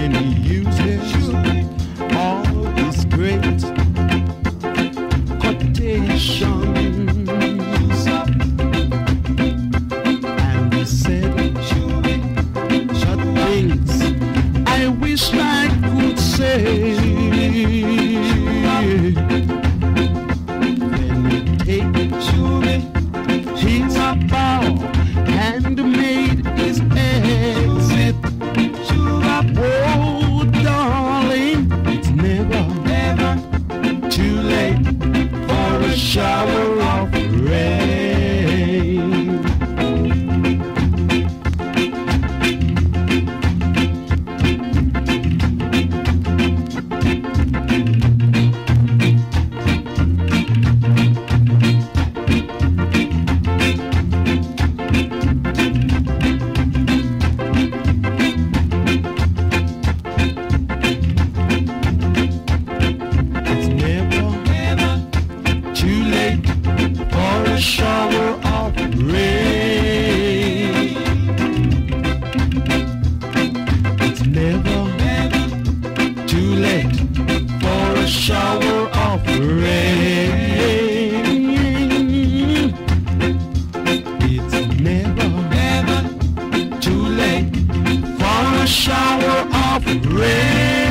any use. Rain.